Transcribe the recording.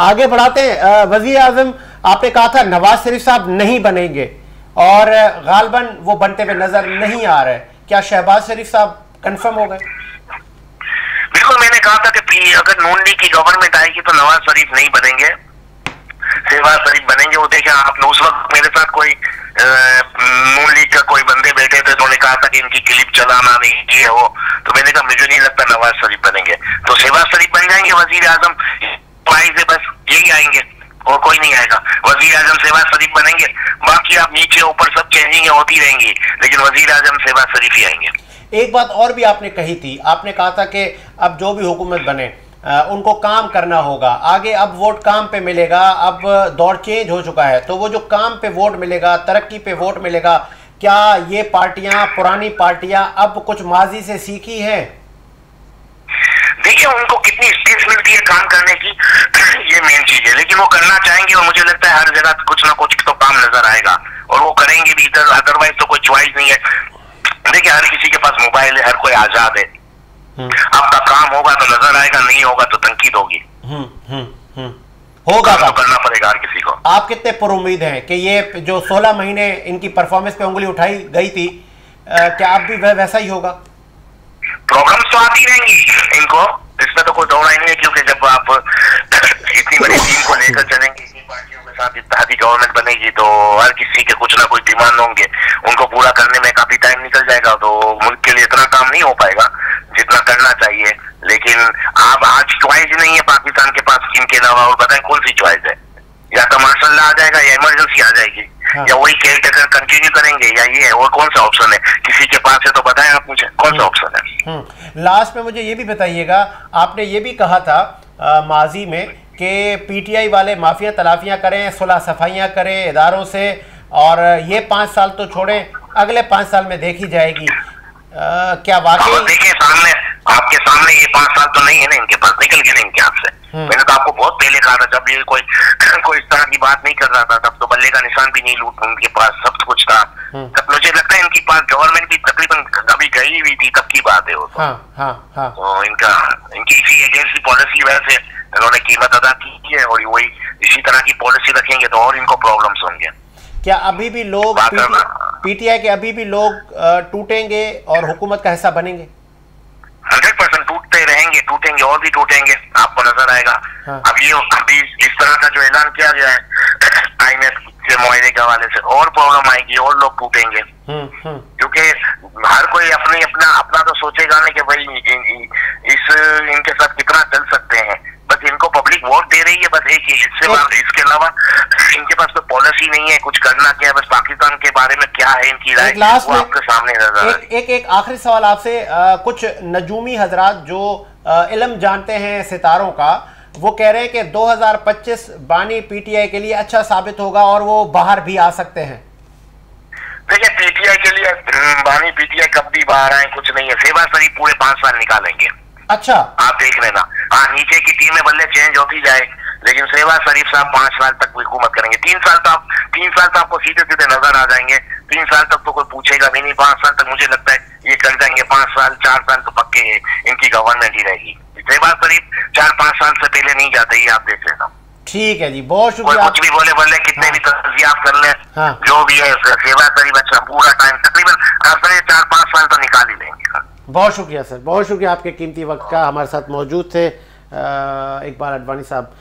आगे बढ़ाते हैं वज़ीर आज़म आपने कहा था नवाज़ शरीफ साहब नहीं बनेंगे। और गालबन वो बनते हुए नज़र नहीं आ रहे। क्या शहबाज शरीफ साहब कंफर्म हो गए? बिल्कुल, मैंने कहा था कि अगर नून लीग की गवर्नमेंट आएगी तो नवाज़ शरीफ नहीं बनेंगे। शहबाज शरीफ बनेंगे, वो देखे आपने उस वक्त मेरे साथ कोई नून लीग का कोई बंदे बैठे थे तो उन्होंने कहा था कि इनकी क्लिप चलाना नहीं है वो। तो मैंने कहा, मुझे नहीं लगता नवाज़ शरीफ बनेंगे। तो शहबाज शरीफ बन जाएँगे वज़ीर आज़म से बस यही आएँगे और कोई नहीं आएगा। वज़ीर आज़म शहबाज शरीफ बनेंगे। बाकी आप नीचे ऊपर सब चेंजिंग होती रहेंगी। लेकिन वज़ीर आज़म शहबाज शरीफ ही आएँगे। एक बात और भी आपने कही थी। आपने कहा था कि अब जो भी हुकूमत बने आ, उनको काम करना होगा। आगे अब वोट काम पे मिलेगा। अब दौर चेंज हो चुका है। तो वो जो काम पे वोट मिलेगा तरक्की पे वोट मिलेगा क्या ये पार्टियाँ पुरानी पार्टियाँ अब कुछ माजी से सीखी हैं? देखिए उनको कितनी स्पेस मिलती है काम करने की ये मेन चीज़ है। लेकिन वो करना चाहेंगे और मुझे लगता है हर जगह कुछ ना कुछ तो काम नज़र आएगा। और वो करेंगे भी इधर अदरवाइज़ तो कोई च्वाइस नहीं है। देखिए हर किसी के पास मोबाइल है हर कोई आज़ाद है। हम्म। आपका काम होगा तो नज़र आएगा नहीं होगा तो तनकीद होगी। हम्म, हम्म, होगा तो करना पड़ेगा हर किसी को। आप कितने पर उम्मीद हैं कि ये जो 16 महीने इनकी परफॉर्मेंस पे उंगली उठाई गई थी आ, क्या आप भी वैसा ही होगा? प्रॉब्लम्स तो आती रहेंगी इनको। इसमें तो कोई दौड़ा ही नहीं है क्योंकि जब आप इतनी बड़ी टीम को लेकर चलेंगे इतनी पार्टियों के साथ गवर्नमेंट बनेगी तो हर किसी के कुछ ना कुछ डिमांड होंगे। उनको पूरा करने में काफ़ी टाइम निकल जाएगा तो मुल्क के लिए इतना काम नहीं हो पाएगा जितना करना चाहिए। लेकिन आप आज च्वाइस नहीं है पाकिस्तान के पास इनके अलावा और बताएँ कौन सी च्वाइस है? या तो मार्शल आ जाएगा या इमरजेंसी आ जाएगी हाँ। या वही केयर टेकर कंटिन्यू करेंगे या ये है और कौन सा ऑप्शन है किसी के पास है तो बताएँ आप मुझे कौन सा ऑप्शन है लास्ट हम्म। में मुझे ये भी बताइएगा आपने ये भी कहा था आ, माजी में कि पीटीआई वाले माफिया तलाफियाँ करें सुलह सफाइयाँ करें इदारों से और ये पाँच साल तो छोड़ें अगले पाँच साल में देखी जाएगी आ, क्या वाकई देखिए सामने आपके सामने ये पाँच साल तो नहीं है ना इनके पास निकल गए इनके आपसे हम्म। मैंने तो आपको बहुत पहले कहा था जब ये कोई कोई इस तरह की बात नहीं कर रहा था तब तो बल्ले का निशान भी नहीं लूट उनके पास सब कुछ था। हम्म। तब मुझे लगता है इनकी पास गवर्नमेंट भी तकरीबन कभी गई हुई थी तब की बात है वो। तो, हाँ, हाँ, हाँ. तो इनका इनकी इसी एजेंसी पॉलिसी वजह से इन्होंने कीमत अदा की है और वही इसी तरह की पॉलिसी रखेंगे तो और इनको प्रॉब्लम होंगे। क्या अभी भी लोग पीटीआई के अभी भी लोग टूटेंगे और हुकूमत का हिस्सा बनेंगे? टूटेंगे और भी टूटेंगे आपको नज़र आएगा। हाँ। अब ये अभी इस तरह का जो ऐलान किया गया है आई के मुआरे के हवाले से और प्रॉब्लम आएगी और लोग टूटेंगे। हम्म, हम्म। क्योंकि हर कोई अपने अपना अपना तो सोचेगा ना कि भाई इस इनके साथ कितना चल सकते हैं। बस इनको पब्लिक वोट दे रही है बस एक ही। इससे इसके अलावा इनके पास तो पॉलिसी नहीं है कुछ करना क्या है बस पाकिस्तान के बारे में क्या है इनकी राय वो आपके सामने एक, एक एक आखिरी सवाल आपसे कुछ नजूमी हजरात जो इलम जानते हैं सितारों का। वो कह रहे हैं कि 2025 बानी पीटीआई के लिए अच्छा साबित होगा और वो बाहर भी आ सकते हैं। देखिए पीटीआई के लिए बानी पीटीआई कब भी बाहर आए कुछ नहीं है। सेवा सरी पूरे पाँच साल निकालेंगे। अच्छा। आप देख लेना। हाँ नीचे की टीमें बल्ले चेंज होती जाए लेकिन सेवा शरीफ साहब पाँच साल तक हुकूमत करेंगे। तीन साल तो आप तीन साल तो आपको सीधे सीधे नज़र आ जाएँगे। तीन साल तक तो कोई पूछेगा भी नहीं। पाँच साल तक मुझे लगता है ये कर जाएँगे पाँच साल चार साल तो पक्के है इनकी गवर्नमेंट ही रहेगी। सेवा शरीफ चार पाँच साल से पहले नहीं जाते ये आप देख लेना। ठीक है जी बहुत शुक्रिया। कुछ भी बोले बोले कितने हाँ। भी तजियाब कर ले हाँ। जो भी है सेवा शरीफ अच्छा पूरा टाइम तकरीबन चार पाँच साल तो निकाल ही लेंगे। बहुत शुक्रिया सर। बहुत शुक्रिया आपके कीमती वक्त का हमारे साथ मौजूद थे। इकबाल अडवाणी साहब।